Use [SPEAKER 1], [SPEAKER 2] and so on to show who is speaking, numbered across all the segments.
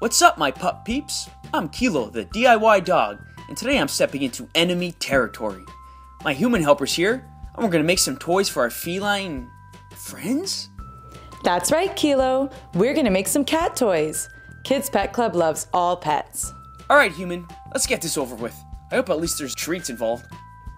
[SPEAKER 1] What's up, my pup peeps? I'm Kilo, the DIY dog, and today I'm stepping into enemy territory. My human helper's here, and we're gonna make some toys for our feline friends?
[SPEAKER 2] That's right, Kilo. We're gonna make some cat toys. Kids Pet Club loves all pets.
[SPEAKER 1] Alright, human, let's get this over with. I hope at least there's treats involved.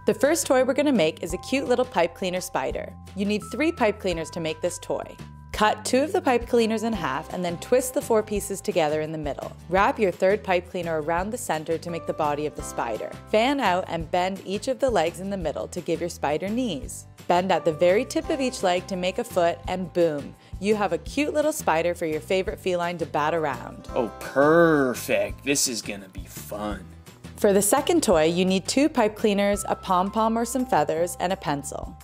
[SPEAKER 2] The first toy we're gonna make is a cute little pipe cleaner spider. You need three pipe cleaners to make this toy. Cut two of the pipe cleaners in half and then twist the four pieces together in the middle. Wrap your third pipe cleaner around the center to make the body of the spider. Fan out and bend each of the legs in the middle to give your spider knees. Bend at the very tip of each leg to make a foot and boom, you have a cute little spider for your favorite feline to bat around.
[SPEAKER 1] Oh, perfect. This is gonna be fun.
[SPEAKER 2] For the second toy, you need two pipe cleaners, a pom-pom or some feathers, and a pencil.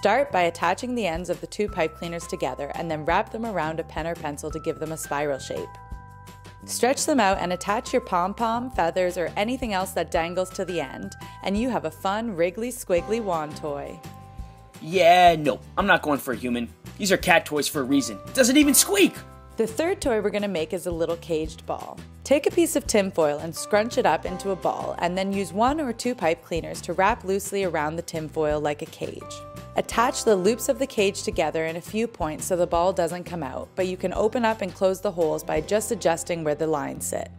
[SPEAKER 2] Start by attaching the ends of the two pipe cleaners together and then wrap them around a pen or pencil to give them a spiral shape. Stretch them out and attach your pom-pom, feathers, or anything else that dangles to the end, and you have a fun wriggly squiggly wand toy.
[SPEAKER 1] Yeah, no, I'm not going for a human. These are cat toys for a reason. It doesn't even squeak!
[SPEAKER 2] The third toy we're going to make is a little caged ball. Take a piece of tinfoil and scrunch it up into a ball, and then use one or two pipe cleaners to wrap loosely around the tinfoil like a cage. Attach the loops of the cage together in a few points so the ball doesn't come out, but you can open up and close the holes by just adjusting where the lines sit.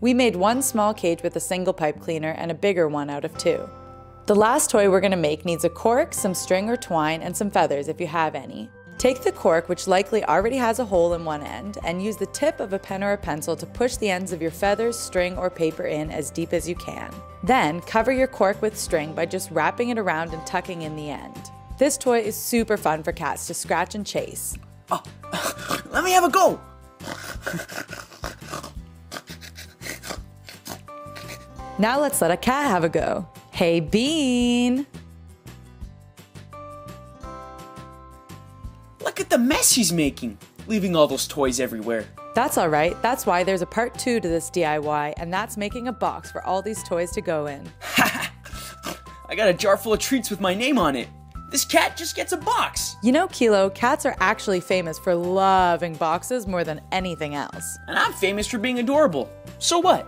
[SPEAKER 2] We made one small cage with a single pipe cleaner and a bigger one out of two. The last toy we're going to make needs a cork, some string or twine, and some feathers if you have any. Take the cork, which likely already has a hole in one end, and use the tip of a pen or a pencil to push the ends of your feathers, string, or paper in as deep as you can. Then, cover your cork with string by just wrapping it around and tucking in the end. This toy is super fun for cats to scratch and chase.
[SPEAKER 1] Oh, let me have a go!
[SPEAKER 2] Now let's let a cat have a go. Hey, Bean!
[SPEAKER 1] Look at the mess he's making, leaving all those toys everywhere.
[SPEAKER 2] That's alright, that's why there's a part two to this DIY, and that's making a box for all these toys to go in.
[SPEAKER 1] I got a jar full of treats with my name on it. This cat just gets a box.
[SPEAKER 2] You know, Kilo, cats are actually famous for loving boxes more than anything else.
[SPEAKER 1] And I'm famous for being adorable. So what?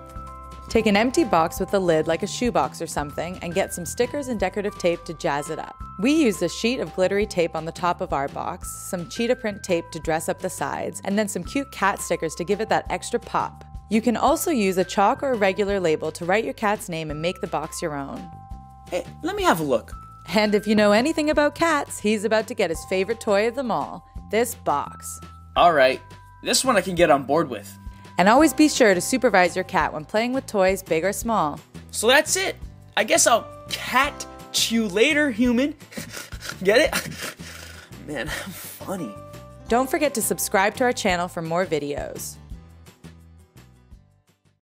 [SPEAKER 2] Take an empty box with a lid like a shoebox or something and get some stickers and decorative tape to jazz it up. We used a sheet of glittery tape on the top of our box, some cheetah print tape to dress up the sides, and then some cute cat stickers to give it that extra pop. You can also use a chalk or a regular label to write your cat's name and make the box your own.
[SPEAKER 1] Hey, let me have a look.
[SPEAKER 2] And if you know anything about cats, he's about to get his favorite toy of them all this box.
[SPEAKER 1] Alright, this one I can get on board with.
[SPEAKER 2] And always be sure to supervise your cat when playing with toys, big or small.
[SPEAKER 1] So that's it. I guess I'll cat you later, human. Get it? Man, I'm funny.
[SPEAKER 2] Don't forget to subscribe to our channel for more videos.